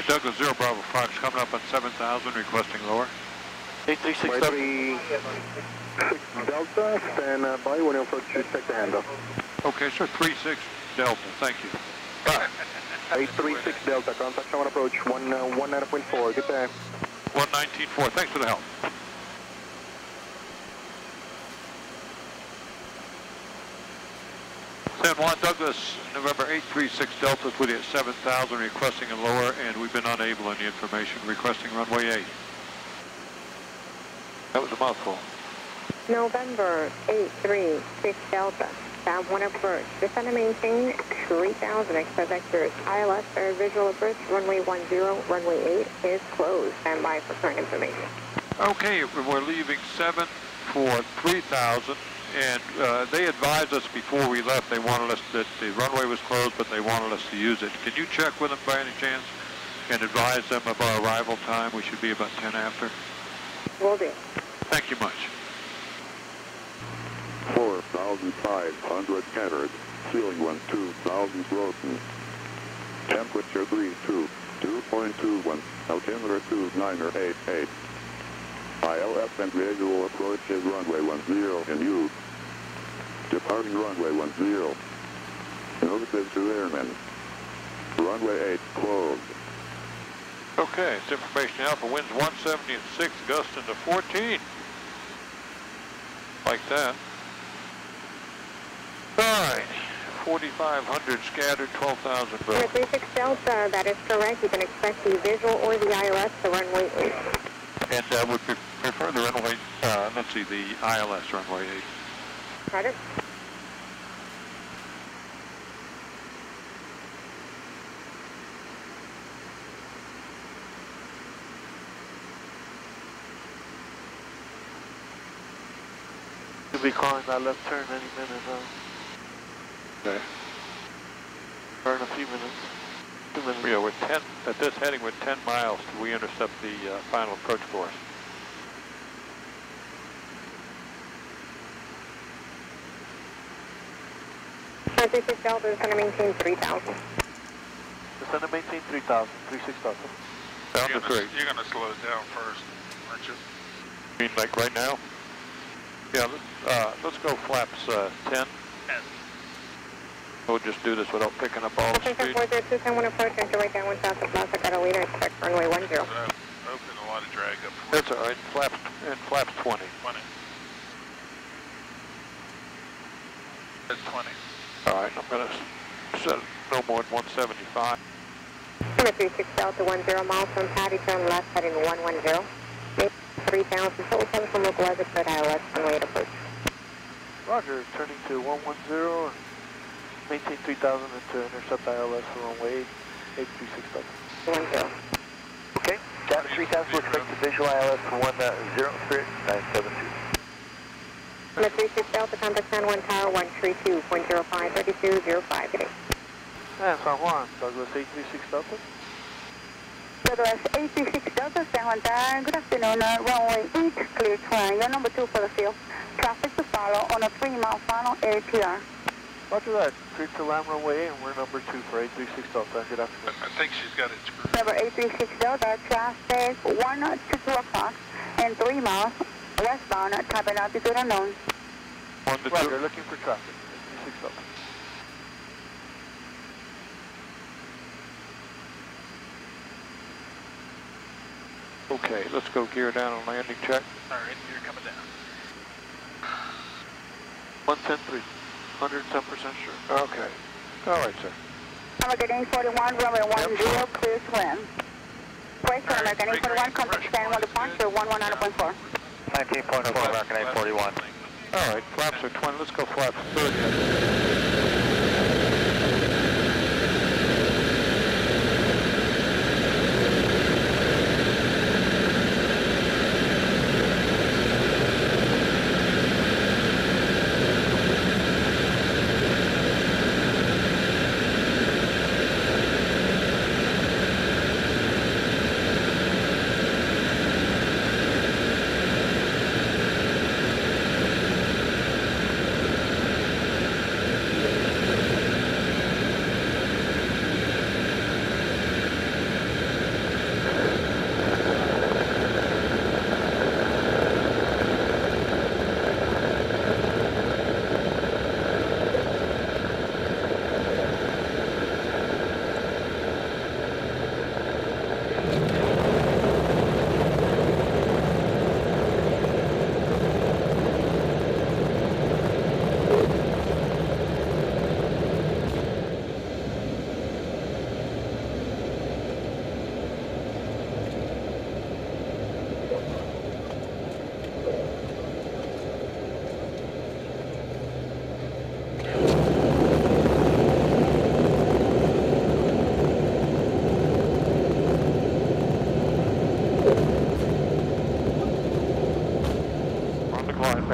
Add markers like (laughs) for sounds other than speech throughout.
Yeah, Douglas Zero Bravo Fox coming up on 7,000, requesting lower. 836 Delta, stand by when you approach, just check the handoff. Okay, sir, 36 Delta, thank you. (laughs) 836 Delta, contact San Juan approach, 1, uh, 19.4, good day. 119.4, thanks for the help. San Juan Douglas, November 836 Delta, with you at 7,000, requesting a lower, and we've been unable the information, requesting runway 8. That was a mouthful. November 836 Delta, San Juan approach. Descend and maintain 3000, expect vectors. ILS air visual approach, runway 10, runway 8 is closed. Stand by for current information. Okay, we're leaving 7 for 3,000, and uh, they advised us before we left they wanted us that the runway was closed, but they wanted us to use it. Can you check with them by any chance and advise them of our arrival time? We should be about 10 after. Will do. Thank you much. 4,500 scattered. Ceiling 12,000 broken. Temperature 32, 2.21. Altimeter 2988. ILS and visual approach is runway 10 in use. Departing runway 10. Notices to airmen. Runway 8 closed. Okay, it's information Alpha winds 170 and 6, gusting to 14. Like that. All right, 4,500 scattered, 12,000 broken. 36 Delta, that is correct. You can expect the visual or the ILS to runway 8. And uh, would pre prefer the runway, uh, let's see, the ILS runway 8. Roger. You'll be calling that left turn any minute now. Okay. Or in a few minutes. Two minutes. Yeah, we're 10, at this heading, we're 10 miles till we intercept the uh, final approach course. Thirty-six Delta is going to maintain 3000. Descend and maintain 3,000, 36 Delta. Down You're gonna, 3. you're gonna slow it down first, aren't you? You mean like right now? Yeah, let- uh, let's go flaps uh, 10. Ten. We'll just do this without picking up all the Attention speed. 402, San Juan approach, enter right downwind south of Plaza Catalina, expect runway 10. So, open a lot of drag up for That's all right, flaps, and flaps 20. twenty. That's twenty. All right, I'm going to set it no more than 175. Number 36 Delta 10 miles from Patty, turn left heading 110. 3000, total time from local weather, cleared ILS, runway 8 approach. Roger, turning to 110 and maintain 3,000 and to intercept ILS for runway 836 Delta. 10. Okay, down to 3,000, we'll expect to visual ILS for 103, uh, 972. Number 36 Delta, contact San Juan Tower 132.05, 3205, good day. Yeah, San Juan, Douglas 836 Delta. Douglas 836 Delta, San Juan Tower. Good afternoon. Uh, runway 8, clear to You're number 2 for the field. Traffic to follow on a 3-mile final APR. Roger that, clear to land runway 8 and we're number 2 for 836 Delta. Good afternoon. I think she's got it screwed. Number 836 Delta, traffic 1 to 2 o'clock and 3 miles westbound, type and altitude unknown. 1 to 2. Roger, looking for traffic, 836 Delta. Okay, let's go gear down on landing check. All right, you're coming down. 110.3, 110% sure. Okay. All right, sir. American 841, runway 10, clear to land. Question, American 841, contact San Juan departure 119.4. 19.4, American 841. All right, flaps are 20. Let's go flaps 30.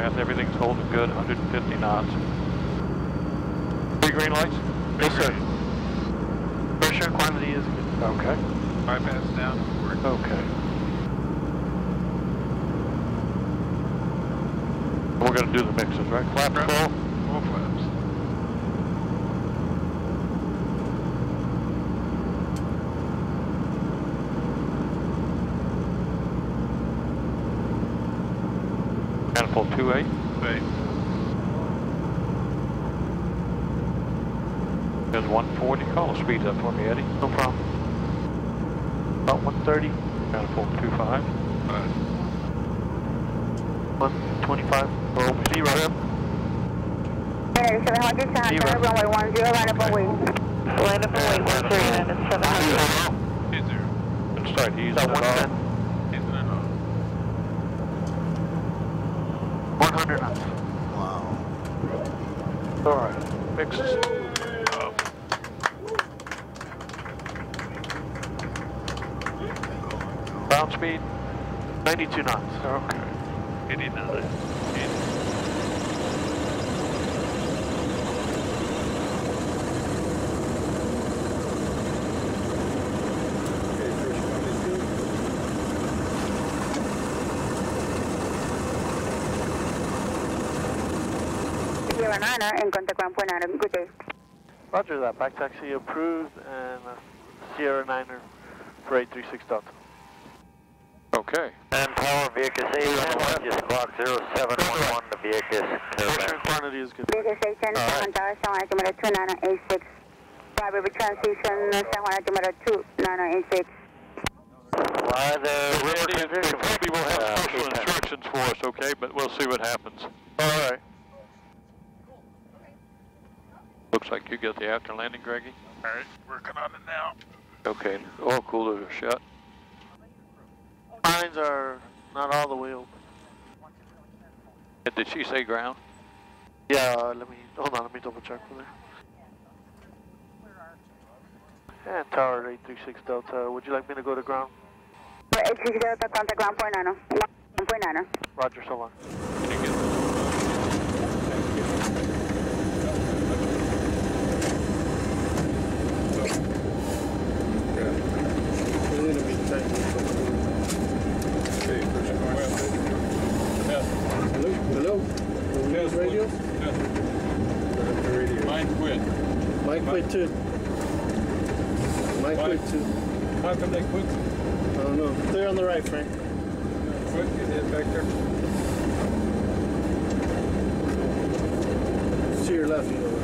North, everything's holding good, 150 knots. Three green lights? Yes, sir. Pressure and quantity is good. Okay. Bypass down. We're Okay. We're gonna do the mixes, right? Flap Right. Manifold 2.8. Wait. There's 140. Call the speeds up for me, Eddie. No problem. About 130, Manifold 2.5. Five. 125. Oh, zero. United 700, San Zero. Antonio, runway 10, line up and wait. Line up and wait, 13, United 700. He's there. Let's start easing About it 110. off. He's in and off. 100 knots. Wow. All right. Mixes. Off. Ground speed. 92 knots. Okay. 89. Sierra Niner en contact Ground Point Niner. Good day. Roger that. Back taxi approved and uh, Sierra Niner for 836 Delta. Okay. And power Vieques 811, just clock 0711 to Vieques, Pressure and clear quantity is good. Vieques 810, San Juan Tower, San Juan altimeter 2986. Fly River Transition, San Juan altimeter 2986. Fly the river Eddie, transition. probably will have Uh, special instructions for us, okay? But we'll see what happens. All right. Looks like you got the after landing, Greggy. Alright, working on it now. Okay. all coolers are shut. Mines are not all the way open. Did she say ground? Yeah, uh, let me, hold on, let me double check for there. And Tower 836 Delta, would you like me to go to ground? 860 Delta, contact Ground Point Niner. Ground Point Niner. Roger, so long. Mike quit too. Mike Why? quit too. How come they quit? I don't know. They're on the right, Frank. Quit, get that back there. To your left, you know.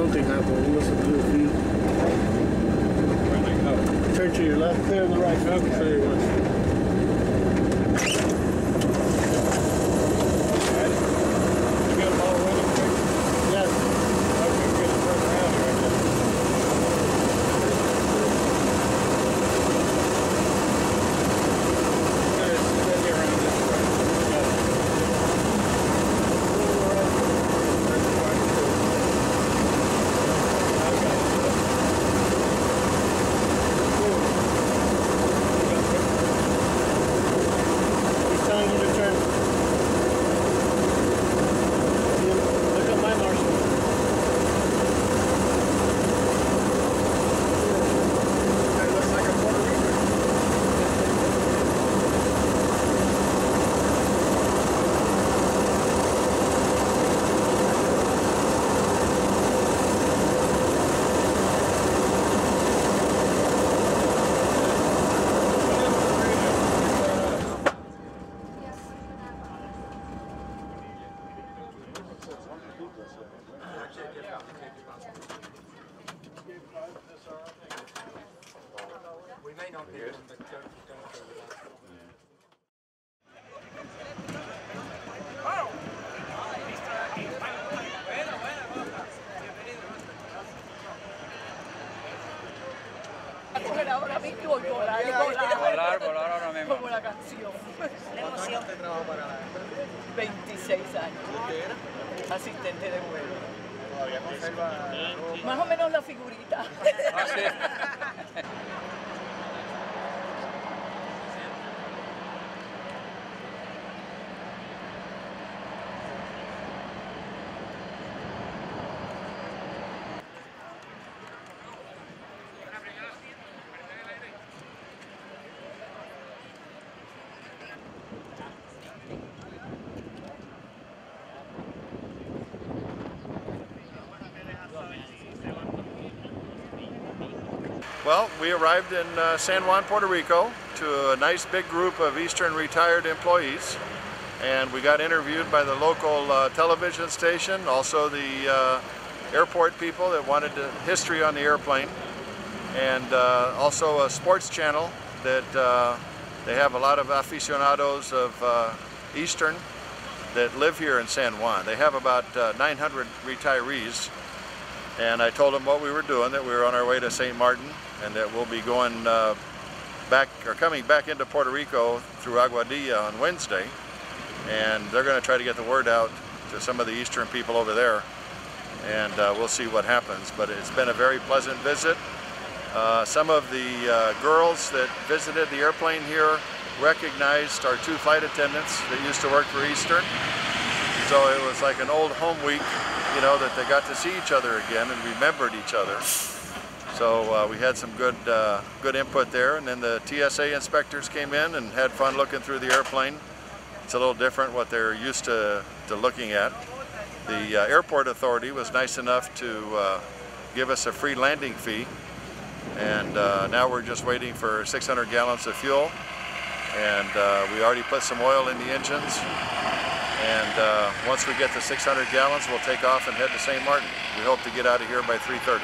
Something happened. Must have blew a up. Turn to your left, clear on the right. Okay. Como la canción. La emoción. 26 años. Asistente de vuelo. Todavía conserva. Más o menos la figurita. (laughs) Well, we arrived in uh, San Juan, Puerto Rico to a nice big group of Eastern retired employees. And we got interviewed by the local uh, television station, also the uh, airport people that wanted the history on the airplane, and uh, also a sports channel that uh, they have a lot of aficionados of uh, Eastern that live here in San Juan. They have about 900 retirees and I told them what we were doing, that we were on our way to St. Martin, and that we'll be going uh, back, or coming back into Puerto Rico through Aguadilla on Wednesday, and they're going to try to get the word out to some of the eastern people over there, and uh, we'll see what happens. But it's been a very pleasant visit. Uh, some of the uh, girls that visited the airplane here recognized our two flight attendants that used to work for Eastern. So it was like an old home week, you know, that they got to see each other again and remembered each other. So uh, we had some good, uh, good input there. And then the TSA inspectors came in and had fun looking through the airplane. It's a little different what they're used to, to looking at. The uh, airport authority was nice enough to uh, give us a free landing fee. And uh, now we're just waiting for 600 gallons of fuel. And uh, we already put some oil in the engines. And uh, once we get to 600 gallons, we'll take off and head to St. Martin. We hope to get out of here by 3.30.